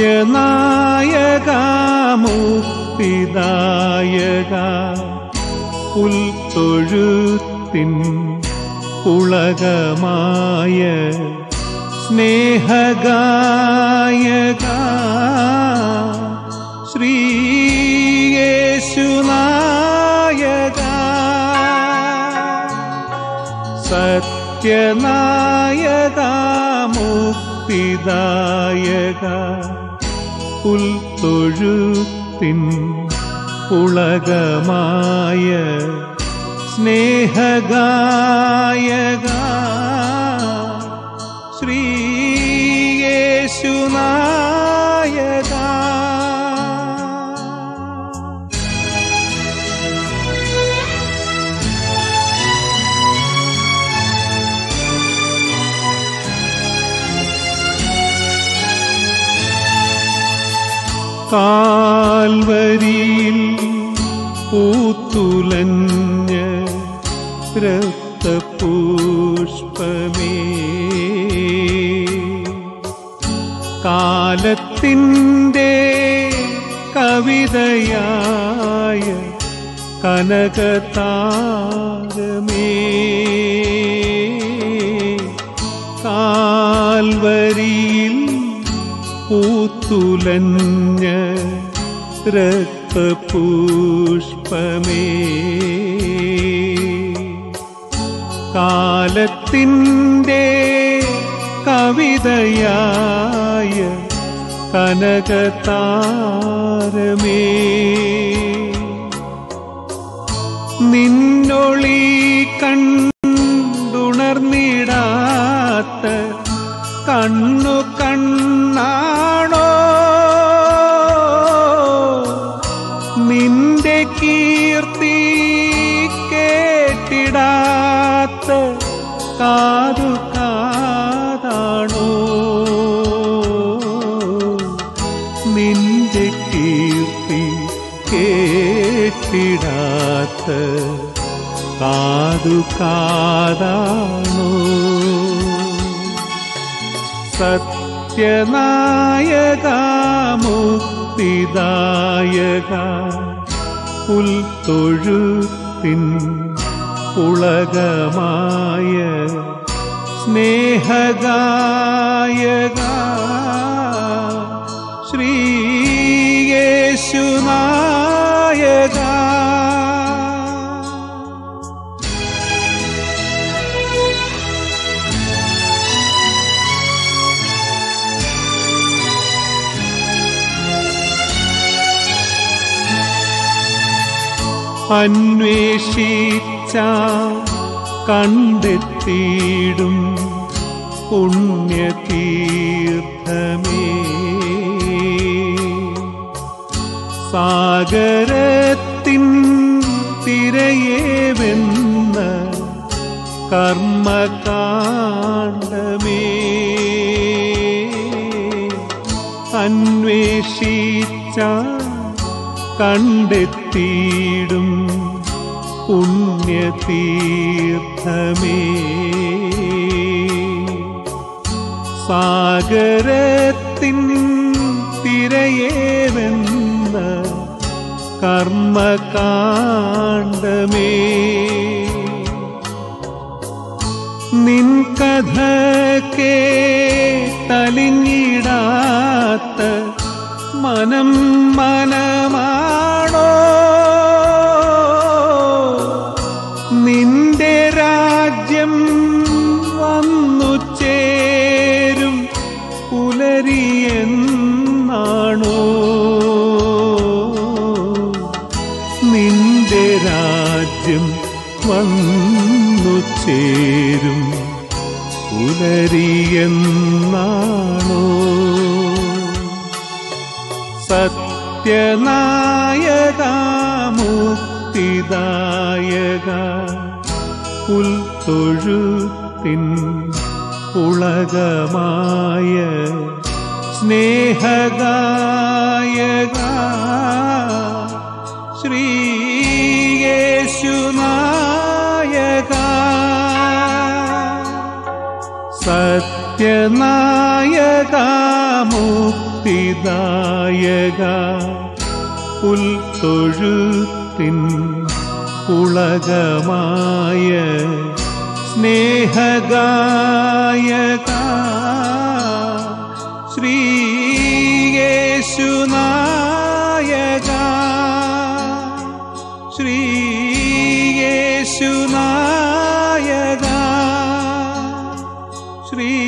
സത്യനായക മുക്തിദായക പുൽത്തൊഴുത്തിൻ പുളകമായ സ്നേഹഗായക. ശ്രീയേശുനായക. സത്യനായക മുക്തിദായക പുൽത്തൊഴുത്തിൻ പുളകമായ സ്നേഹഗായക കാൽവരിയിൽ പൂത്തുലഞ്ഞ രക്തപുഷ്പമേ. കാലത്തിന്റെ കവിതയായ കനകതാരമേ. കാൽവരിയിൽ പൂത്തുലഞ്ഞ രക്തപുഷ്പമേ. കാലത്തിന്റെ കവിതയായ കനകതാരമേ. നിന്നൊളി കണ്ടുണർന്നിടാത്ത കണ്ണു നിന്റെ കീർത്തി കേട്ടിടാത്ത കാതു കാതാണോ? നിന്റെ കീർത്തി കേട്ടിടാത്ത കാതു കാതാണോ? സത്യനായക പുൽത്തൊഴുത്തിൻ പുളകമായ സ്നേഹഗായക ശ്രീയേശുനായക അന്വേഷിച്ച കണ്ടെത്തിയിടും പുണ്യതീർത്ഥമേ. സാഗരത്തിൻ തിരയേവെന്ന കർമ്മകാണ്ഡമേ. അന്വേഷിച്ച കണ്ടെത്തിയിടും പുണ്യതീർത്ഥമേ. സാഗരത്തിൻ തിരയേവെന്ന കർമ്മകാണ്ഡമേ. നിൻ കഥ കേട്ടലിഞ്ഞിടാത്ത മനം മനമാണോ വന്നു ചേരും പുലരിയെന്നാണോ? സത്യനായക മുക്തിദായക പുൽത്തൊഴുത്തിൻ പുളകമായ സ്നേഹഗായക ശ്രീയേശുനായക സത്യനായക മുക്തി മുക്തിദായക പുൽത്തൊഴുത്തിൻ പുളകമായ സ്നേഹഗായക. ശ്രീയേശുനായക. ശ്രീയേശുനായക श्री